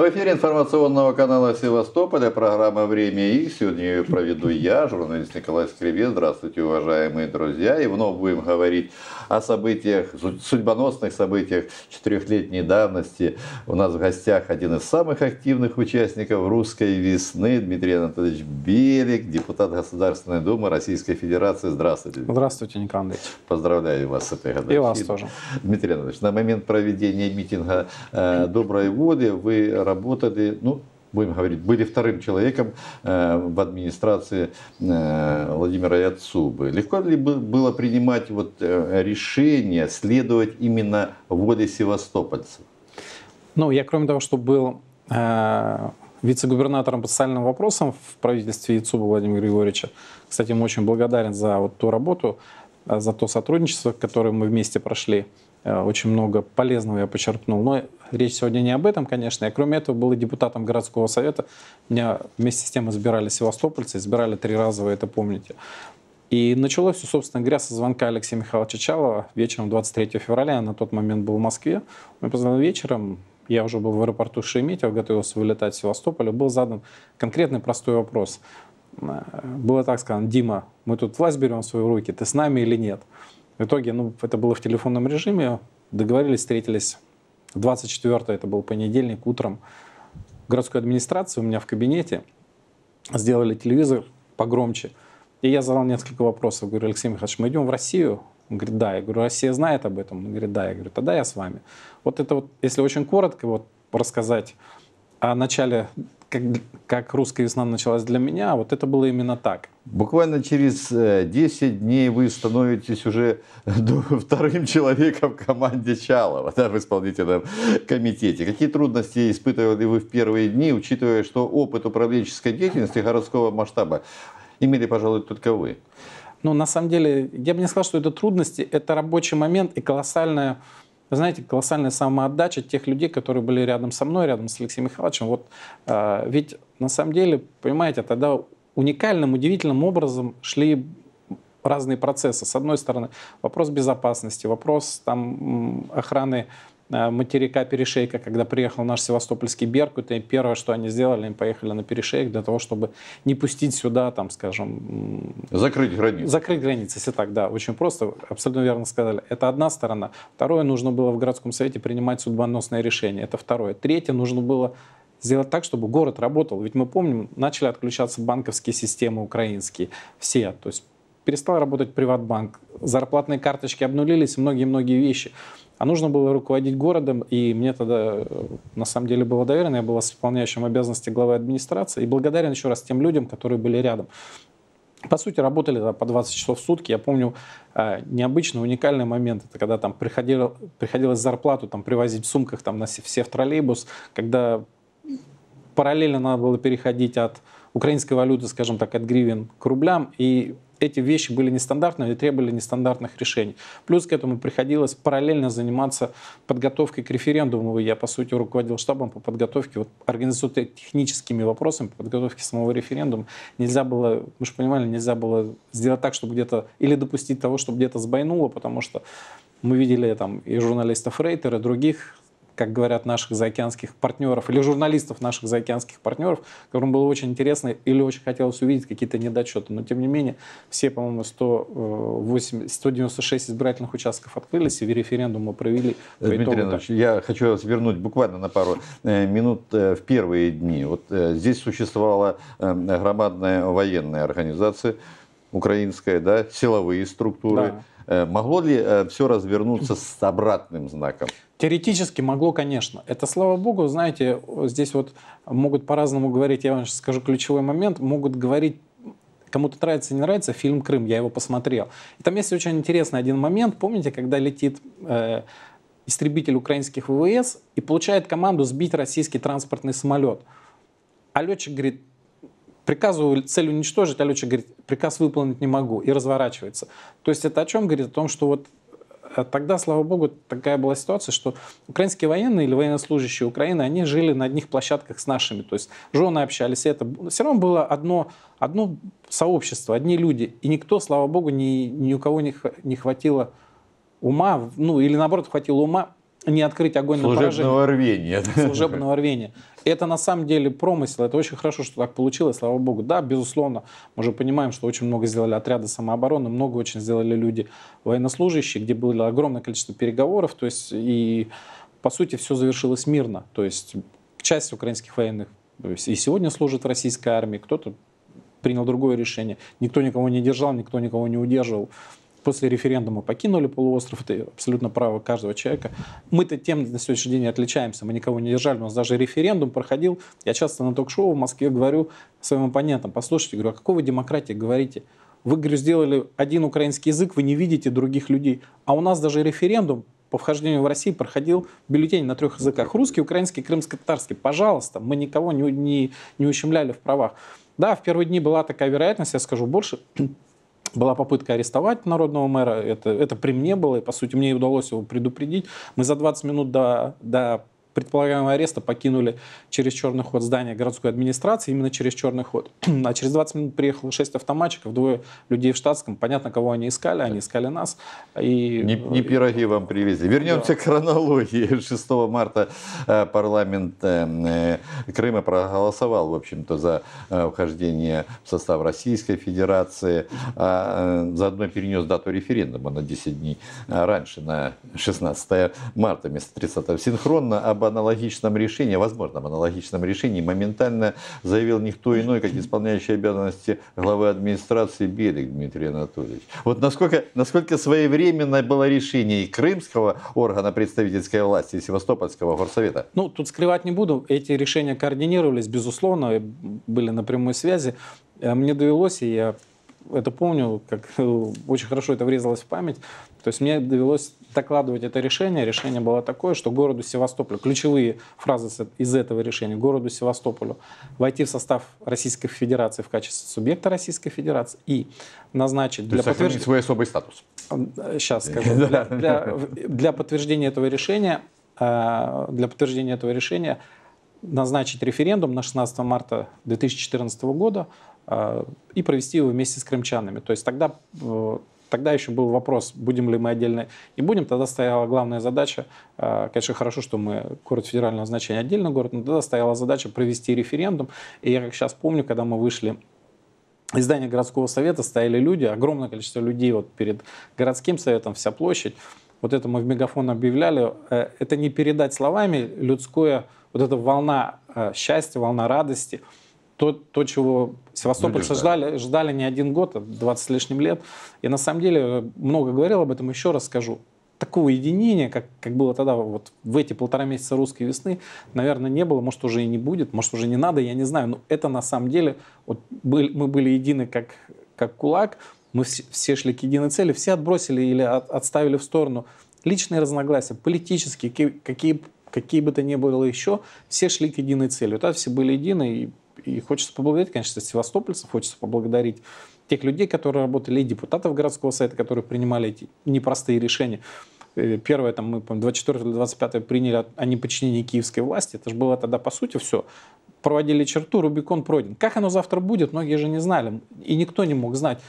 В эфире информационного канала Севастополя программа «Время их». Сегодня ее проведу я, журналист Николай Скребец. Здравствуйте, уважаемые друзья. И вновь будем говорить о событиях, судьбоносных событиях четырехлетней давности. У нас в гостях один из самых активных участников «Русской весны» Дмитрий Анатольевич Белик, депутат Государственной Думы Российской Федерации. Здравствуйте. Здравствуйте, Николай Андреевич. Поздравляю вас с этой годовщиной. И вас тоже. Дмитрий Анатольевич, на момент проведения митинга э, «Доброй воли» вы работали, ну, будем говорить, были вторым человеком э, в администрации э, Владимира Яцубы. Легко ли было принимать вот, э, решение следовать именно воле севастопольцев? Ну, я кроме того, что был вице-губернатором по социальным вопросам в правительстве Яцуба Владимира Григорьевича, кстати, ему очень благодарен за вот ту работу, за то сотрудничество, которое мы вместе прошли. Э, очень много полезного я подчеркнул. Но речь сегодня не об этом, конечно. Я, кроме этого, был и депутатом городского совета. Меня вместе с тем избирали севастопольцы, избирали три раза, вы это помните. И началось все, собственно говоря, со звонка Алексея Михайловича Чалова вечером 23 февраля. Я на тот момент был в Москве. Мы позвонили вечером. Я уже был в аэропорту Шереметьево, готовился вылетать в Севастополь. Был задан конкретный простой вопрос. Э, было так сказано, Дима, мы тут власть берем в свои руки, ты с нами или нет? В итоге, ну, это было в телефонном режиме, договорились, встретились 24 это был понедельник, утром городской администрации у меня в кабинете, сделали телевизор погромче, и я задал несколько вопросов. Говорю, Алексей Михайлович, мы идем в Россию? Он говорит, да. Я говорю, Россия знает об этом? Он говорит, да. Я говорю, тогда я с вами. Вот это вот, если очень коротко вот рассказать о начале как, как русская весна началась для меня, вот это было именно так. Буквально через 10 э, дней вы становитесь уже вторым человеком в команде Чалова да, в исполнительном комитете. Какие трудности испытывали вы в первые дни, учитывая, что опыт управленческой деятельности городского масштаба имели, пожалуй, только вы? Ну, на самом деле, я бы не сказал, что это трудности, это рабочий момент и колоссальная вы знаете, колоссальная самоотдача тех людей, которые были рядом со мной, рядом с Алексеем Михайловичем. Вот, э, ведь на самом деле, понимаете, тогда уникальным, удивительным образом шли разные процессы. С одной стороны, вопрос безопасности, вопрос там, охраны материка Перешейка, когда приехал наш севастопольский Беркут, и первое, что они сделали, они поехали на Перешейк для того, чтобы не пустить сюда, там, скажем... Закрыть границы. Закрыть границы, если так, да. Очень просто, абсолютно верно сказали. Это одна сторона. Второе, нужно было в городском совете принимать судьбоносное решение. Это второе. Третье, нужно было сделать так, чтобы город работал. Ведь мы помним, начали отключаться банковские системы украинские. Все. То есть перестал работать Приватбанк, зарплатные карточки обнулились, многие-многие вещи. А нужно было руководить городом, и мне тогда э, на самом деле было доверено, я был исполняющим обязанности главы администрации, и благодарен еще раз тем людям, которые были рядом. По сути, работали да, по 20 часов в сутки. Я помню э, необычный, уникальный момент. Это когда там приходило, приходилось зарплату там, привозить в сумках там, на все в троллейбус, когда параллельно надо было переходить от украинской валюты, скажем так, от гривен к рублям. И эти вещи были нестандартными и требовали нестандартных решений. Плюс к этому приходилось параллельно заниматься подготовкой к референдуму. Я, по сути, руководил штабом по подготовке, вот, организационно-техническими вопросами по подготовке самого референдума. Нельзя было, мы же понимали, нельзя было сделать так, чтобы где-то, или допустить того, чтобы где-то сбойнуло, потому что мы видели там и журналистов Рейтера, и других как говорят, наших заокеанских партнеров или журналистов наших заокеанских партнеров, которым было очень интересно или очень хотелось увидеть какие-то недочеты. Но, тем не менее, все, по-моему, 108, 196 избирательных участков открылись, и референдум мы провели. Дмитрий Иванович, я хочу вас вернуть буквально на пару э, минут э, в первые дни. Вот э, здесь существовала громадная военная организация, украинская, да, силовые структуры. Да. Могло ли все развернуться с обратным знаком? Теоретически могло, конечно. Это, слава богу, знаете, здесь вот могут по-разному говорить, я вам сейчас скажу ключевой момент, могут говорить Кому-то нравится, не нравится, фильм «Крым», я его посмотрел. И там есть очень интересный один момент. Помните, когда летит э, истребитель украинских ВВС и получает команду сбить российский транспортный самолет. А летчик говорит, приказываю цель уничтожить, а летчик говорит, приказ выполнить не могу и разворачивается. То есть это о чем говорит? О том, что вот тогда, слава богу, такая была ситуация, что украинские военные или военнослужащие Украины, они жили на одних площадках с нашими, то есть жены общались, это все равно было одно, одно сообщество, одни люди, и никто, слава богу, ни, ни у кого не, не хватило ума, ну или наоборот хватило ума не открыть огонь на поражение. Служебного рвения. Служебного рвения. Это на самом деле промысел. Это очень хорошо, что так получилось, слава богу. Да, безусловно, мы же понимаем, что очень много сделали отряды самообороны, много очень сделали люди военнослужащие, где было огромное количество переговоров. То есть и по сути все завершилось мирно. То есть часть украинских военных и сегодня служит в российской армии, кто-то принял другое решение. Никто никого не держал, никто никого не удерживал после референдума покинули полуостров, это абсолютно право каждого человека. Мы-то тем на сегодняшний день отличаемся, мы никого не держали, у нас даже референдум проходил. Я часто на ток-шоу в Москве говорю своим оппонентам, послушайте, говорю, о какой вы демократии говорите? Вы, говорю, сделали один украинский язык, вы не видите других людей. А у нас даже референдум по вхождению в Россию проходил бюллетень на трех языках. Русский, украинский, крымско-татарский. Пожалуйста, мы никого не, не, не ущемляли в правах. Да, в первые дни была такая вероятность, я скажу больше, была попытка арестовать народного мэра, это, это при мне было, и, по сути, мне удалось его предупредить. Мы за 20 минут до, до предполагаемого ареста покинули через черный ход здания городской администрации, именно через черный ход. А через 20 минут приехало 6 автоматчиков, двое людей в штатском. Понятно, кого они искали, они искали нас. И... Не, не пироги вам привезли. Вернемся да. к хронологии. 6 марта э, парламент э, э, Крыма проголосовал, в общем-то, за вхождение в состав Российской Федерации. А заодно перенес дату референдума на 10 дней раньше, на 16 марта вместо 30 Синхронно об аналогичном решении, возможном аналогичном решении, моментально заявил никто иной, как исполняющий обязанности главы администрации Белик Дмитрий Анатольевич. Вот насколько, насколько своевременно было решение и крымского органа представительской власти, и Севастопольского горсовета? Ну, тут скрывать не буду. Эти решения координировались, безусловно, были на прямой связи. Э, мне довелось, и я это помню, как очень хорошо это врезалось в память. То есть мне довелось докладывать это решение. Решение было такое, что городу Севастополю, ключевые фразы из этого решения, городу Севастополю войти в состав Российской Федерации в качестве субъекта Российской Федерации и назначить для подтверждения... свой особый статус. Сейчас скажу. Для, для, для подтверждения этого решения, э, для подтверждения этого решения назначить референдум на 16 марта 2014 года э, и провести его вместе с крымчанами. То есть тогда э, Тогда еще был вопрос, будем ли мы отдельно и будем. Тогда стояла главная задача, э, конечно, хорошо, что мы город федерального значения, отдельный город, но тогда стояла задача провести референдум. И я как сейчас помню, когда мы вышли из здания городского совета, стояли люди, огромное количество людей вот перед городским советом, вся площадь. Вот это мы в мегафон объявляли. Э, это не передать словами людское, вот эта волна э, счастья, волна радости – то, то чего севастопольцы ждали, ждали не один год, а 20 с лишним лет. Я на самом деле много говорил об этом, еще раз скажу. Такого единения, как, как было тогда, вот в эти полтора месяца русской весны, наверное, не было, может, уже и не будет, может, уже не надо, я не знаю. Но это на самом деле, вот были, мы были едины как, как кулак, мы все, все шли к единой цели, все отбросили или от, отставили в сторону личные разногласия, политические, какие, какие, какие бы то ни было еще, все шли к единой цели. Вот все были едины, и и хочется поблагодарить, конечно, севастопольцев, хочется поблагодарить тех людей, которые работали, и депутатов городского совета, которые принимали эти непростые решения. Э, первое, там, мы, помню, 24 или 25 приняли о неподчинении киевской власти. Это же было тогда, по сути, все. Проводили черту, Рубикон пройден. Как оно завтра будет, многие же не знали. И никто не мог знать.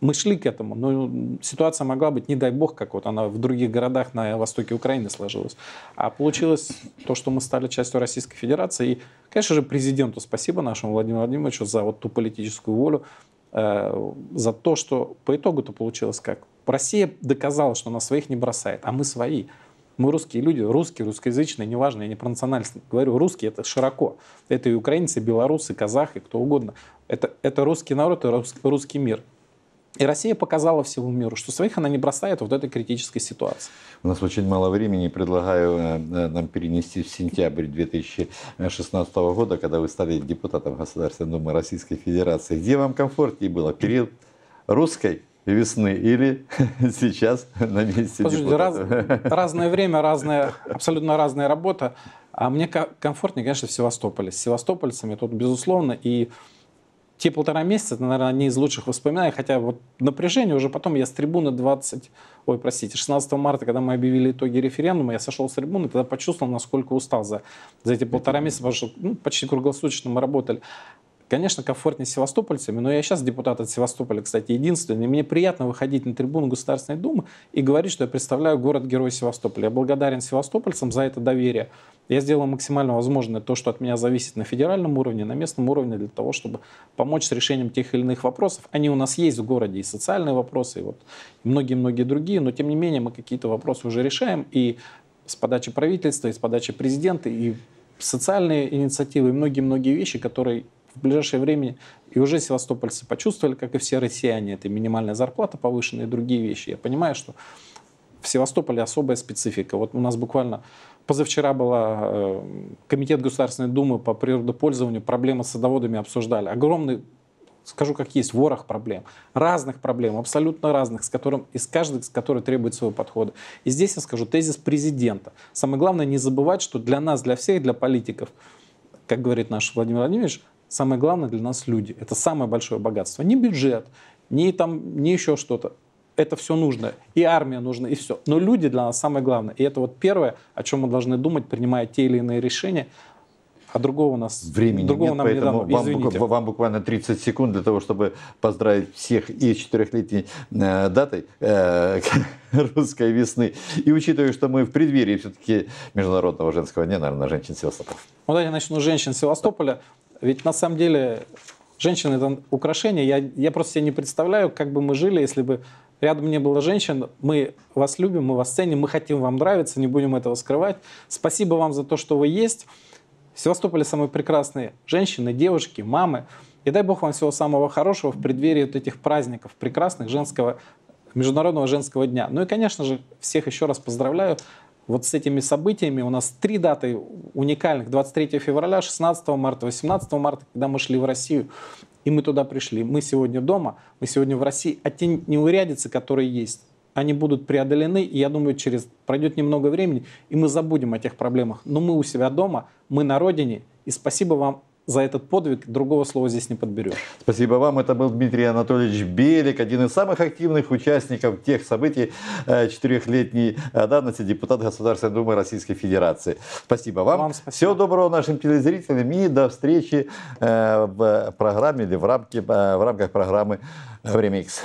Мы шли к этому, но ситуация могла быть, не дай бог, как вот она в других городах на востоке Украины сложилась. А получилось то, что мы стали частью Российской Федерации. И, конечно же, президенту спасибо нашему Владимиру Владимировичу за вот ту политическую волю, э, за то, что по итогу-то получилось как. Россия доказала, что она своих не бросает, а мы свои. Мы русские люди, русские, русскоязычные, неважно, я не про национальность говорю, русские это широко. Это и украинцы, и белорусы, и казахи, кто угодно. Это, это русский народ и русский, мир. И Россия показала всему миру, что своих она не бросает вот этой критической ситуации. У нас очень мало времени. Предлагаю э, э, нам перенести в сентябрь 2016 года, когда вы стали депутатом Государственной Думы Российской Федерации. Где вам комфортнее было? Период русской весны или сейчас на месте Слушайте, раз, разное время, разная, абсолютно разная работа. А мне комфортнее, конечно, в Севастополе. С севастопольцами тут, безусловно, и те полтора месяца, это, наверное, одни из лучших воспоминаний, хотя вот напряжение уже потом я с трибуны 20, ой, простите, 16 марта, когда мы объявили итоги референдума, я сошел с трибуны, тогда почувствовал, насколько устал за, за эти полтора месяца, потому что ну, почти круглосуточно мы работали. Конечно, комфортнее с севастопольцами, но я сейчас депутат от Севастополя, кстати, единственный. Мне приятно выходить на трибуну Государственной Думы и говорить, что я представляю город-герой Севастополя. Я благодарен севастопольцам за это доверие. Я сделал максимально возможное то, что от меня зависит на федеральном уровне, на местном уровне, для того, чтобы помочь с решением тех или иных вопросов. Они у нас есть в городе, и социальные вопросы, и вот многие-многие другие, но тем не менее мы какие-то вопросы уже решаем, и с подачи правительства, и с подачи президента, и социальные инициативы, и многие-многие вещи, которые в ближайшее время и уже севастопольцы почувствовали, как и все россияне, это минимальная зарплата повышенная и другие вещи. Я понимаю, что в Севастополе особая специфика. Вот у нас буквально позавчера была э, комитет Государственной Думы по природопользованию, проблемы с садоводами обсуждали. Огромный скажу как есть, ворох проблем, разных проблем, абсолютно разных, с которым, из каждой с которой требует своего подхода. И здесь я скажу тезис президента. Самое главное не забывать, что для нас, для всех, для политиков, как говорит наш Владимир Владимирович, Самое главное для нас люди. Это самое большое богатство. Не бюджет, не, там, не еще что-то. Это все нужно. И армия нужна, и все. Но люди для нас самое главное. И это вот первое, о чем мы должны думать, принимая те или иные решения. А другого у нас времени другого нет, нам поэтому не дано. вам, бу- вам буквально 30 секунд для того, чтобы поздравить всех и с четырехлетней э, датой э, русской весны. И учитывая, что мы в преддверии все-таки Международного женского дня, наверное, женщин Севастополя. Вот давайте начну с женщин Севастополя. Ведь на самом деле женщины это украшение. Я, я просто себе не представляю, как бы мы жили, если бы рядом не было женщин. Мы вас любим, мы вас ценим, мы хотим вам нравиться, не будем этого скрывать. Спасибо вам за то, что вы есть. В Севастополе самые прекрасные женщины, девушки, мамы. И дай Бог вам всего самого хорошего в преддверии вот этих праздников прекрасных женского, Международного женского дня. Ну и, конечно же, всех еще раз поздравляю вот с этими событиями. У нас три даты уникальных. 23 февраля, 16 марта, 18 марта, когда мы шли в Россию. И мы туда пришли. Мы сегодня дома, мы сегодня в России. А те неурядицы, которые есть, они будут преодолены, и я думаю, через пройдет немного времени, и мы забудем о тех проблемах. Но мы у себя дома, мы на родине, и спасибо вам за этот подвиг другого слова здесь не подберешь. Спасибо вам. Это был Дмитрий Анатольевич Белик, один из самых активных участников тех событий э, четырехлетней э, давности, депутат Государственной Думы Российской Федерации. Спасибо вам. Вам спасибо. Всего доброго нашим телезрителям и до встречи э, в программе или в, рамке, в рамках программы «Время X».